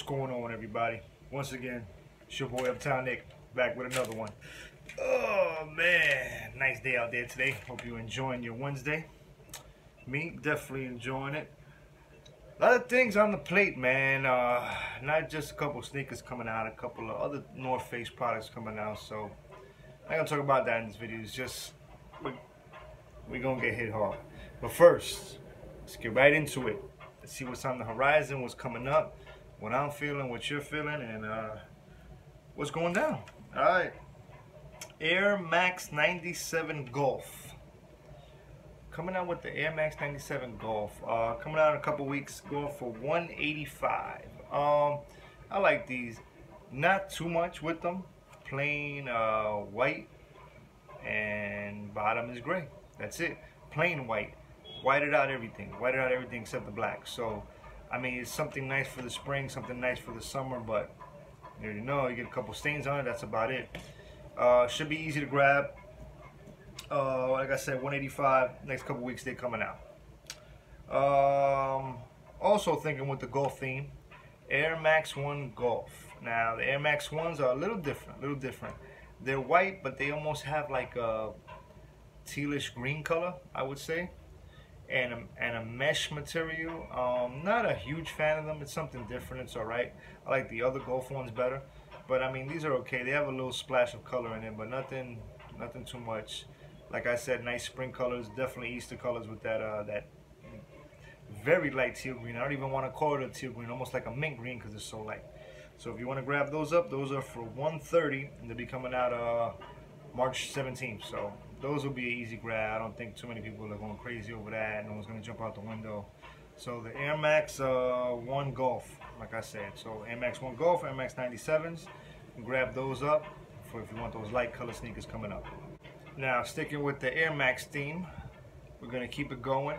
What's going on, everybody? Once again, it's your boy Uptown Nick back with another one. Oh man, nice day out there today. Hope you're enjoying your Wednesday. Me, definitely enjoying it. A lot of things on the plate, man. Uh, not just a couple sneakers coming out, a couple of other North Face products coming out. So I'm gonna talk about that in this video. It's just we we gonna get hit hard. But first, let's get right into it. Let's see what's on the horizon, what's coming up, what I'm feeling, what you're feeling, and uh, what's going down. All right. Air Max 97 Golf. Coming out with the Air Max 97 Golf. Uh, coming out in a couple weeks, going for 185. Um, I like these. Not too much with them. Plain uh, white and bottom is gray. That's it. Plain white. Whited out everything. Whited out everything except the black. So, I mean, it's something nice for the spring, something nice for the summer, but there you know, you get a couple stains on it. That's about it. Uh, should be easy to grab. Uh, like I said, 185. Next couple weeks they're coming out. Um, also thinking with the golf theme, Air Max 1 Golf. Now the Air Max 1s are a little different, a little different. They're white, but they almost have like a tealish green color, I would say. And a, and a mesh material. Um, not a huge fan of them. It's something different. It's alright. I like the other Golf ones better. But I mean, these are okay. They have a little splash of color in it, but nothing, nothing too much. Like I said, nice spring colors. Definitely Easter colors with that, uh, that very light teal green. I don't even want to call it a teal green, almost like a mint green because it's so light. So if you want to grab those up, those are for 130 and they'll be coming out uh, March 17th. So those will be an easy grab. I don't think too many people are going crazy over that. No one's going to jump out the window. So the Air Max uh, 1 Golf, like I said. So Air Max 1 Golf, Air Max 97s. Grab those up for if you want those light color sneakers coming up. Now sticking with the Air Max theme, we're going to keep it going.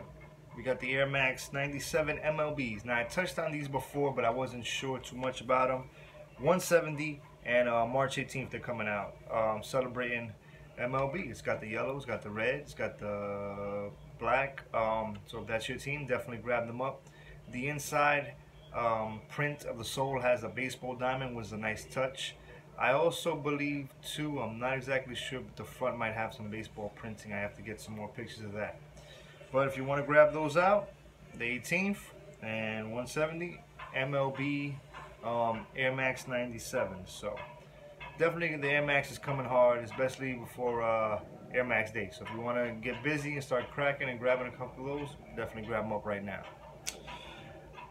We got the Air Max 97 MLBs. Now I touched on these before, but I wasn't sure too much about them. 170 and uh, March 18th they're coming out, um, celebrating MLB. It's got the yellow, it's got the red, it's got the black. Um, so if that's your team, definitely grab them up. The inside um, print of the sole has a baseball diamond, was a nice touch. I also believe too, I'm not exactly sure, but the front might have some baseball printing. I have to get some more pictures of that. But if you want to grab those out, the 18th and 170 MLB um, Air Max 97. So definitely the Air Max is coming hard, especially before uh, Air Max Day. So if you want to get busy and start cracking and grabbing a couple of those, definitely grab them up right now.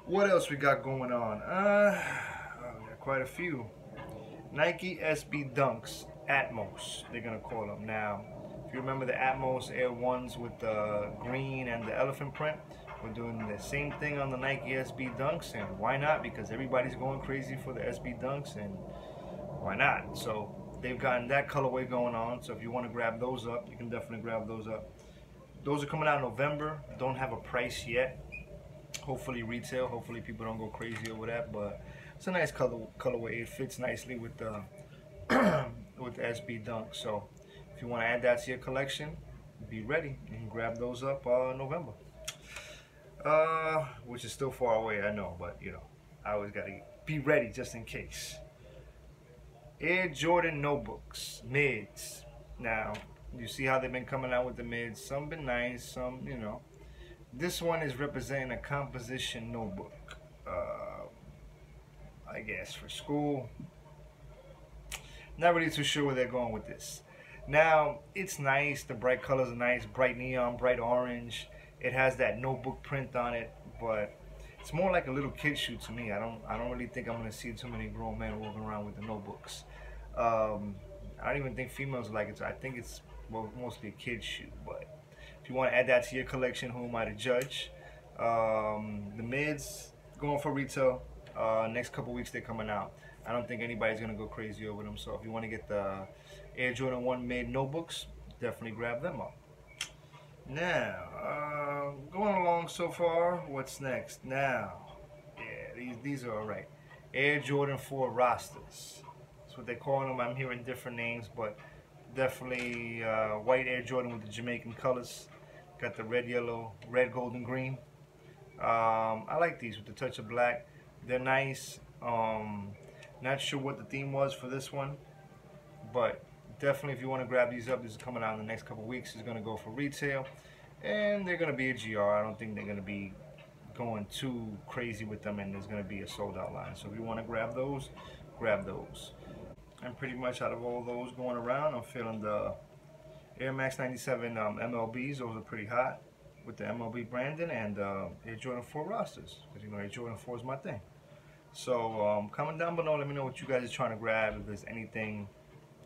What else we got going on? Uh, oh, got quite a few. Nike SB Dunks Atmos, they're gonna call them now. If you remember the Atmos Air 1s with the green and the elephant print, we're doing the same thing on the Nike SB Dunks, and why not? Because everybody's going crazy for the SB Dunks, and why not? So they've gotten that colorway going on. So if you want to grab those up, you can definitely grab those up. Those are coming out in November. Don't have a price yet. Hopefully retail. Hopefully people don't go crazy over that. But it's a nice color colorway. It fits nicely with the with the SB Dunk. So if you want to add that to your collection, be ready. Can grab those up uh, November. Uh, which is still far away, I know, but you know, I always gotta be ready just in case. Air Jordan notebooks, mids. Now, you see how they've been coming out with the mids. Some been nice, some, you know. This one is representing a composition notebook. Uh, I guess for school. Not really too sure where they're going with this. Now, it's nice. The bright colors are nice. Bright neon, bright orange. It has that notebook print on it, but it's more like a little kid shoe to me. I don't I don't really think I'm gonna see too many grown men walking around with the notebooks. Um, I don't even think females like it. So I think it's well, mostly a kid shoe. But if you want to add that to your collection, who am I to judge? Um, the mids going for retail. Uh, next couple weeks they're coming out. I don't think anybody's gonna go crazy over them. So if you want to get the Air Jordan 1 mid notebooks, definitely grab them up. Now, uh, going along so far, what's next? Now, yeah, these, these are alright. Air Jordan 4 Rastas. That's what they call them. I'm hearing different names, but definitely uh, white Air Jordan with the Jamaican colors. Got the red, yellow, red, gold, and green. Um, I like these with the touch of black. They're nice. Um, not sure what the theme was for this one, but definitely if you want to grab these up, this is coming out in the next couple weeks. It's going to go for retail, and they're going to be a GR. I don't think they're going to be going too crazy with them, and there's going to be a sold out line. So if you want to grab those, grab those. And pretty much out of all those going around, I'm feeling the Air Max 97 um, MLBs. Those are pretty hot with the MLB branding and uh, Air Jordan 4 Rastas. Because you know Air Jordan 4 is my thing. So um, comment down below. Let me know what you guys are trying to grab. If there's anything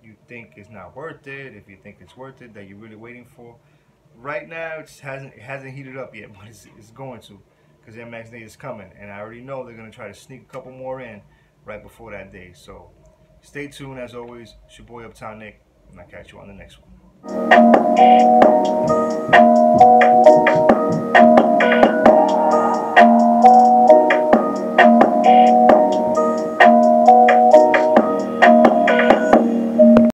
you think is not worth it, if you think it's worth it, that you're really waiting for. Right now, it hasn't it hasn't heated up yet, but it's, it's going to because Air Max Day is coming, and I already know they're gonna try to sneak a couple more in right before that day. So stay tuned. As always, it's your boy Uptown Nick, and I'll catch you on the next one.